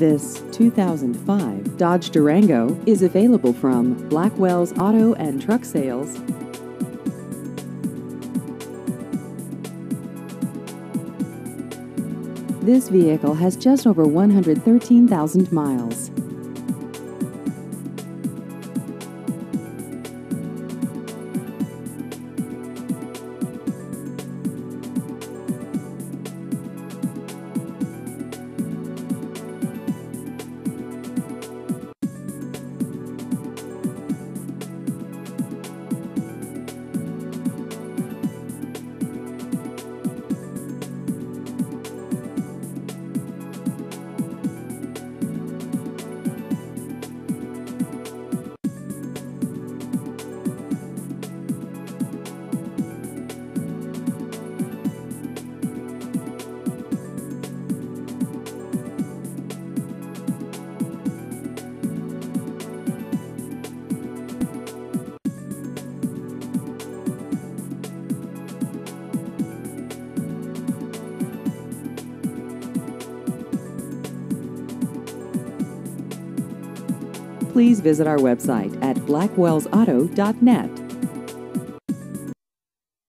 This 2005 Dodge Durango is available from Blackwell's Auto and Truck Sales. This vehicle has just over 113,000 miles. Please visit our website at blackwellsauto.net.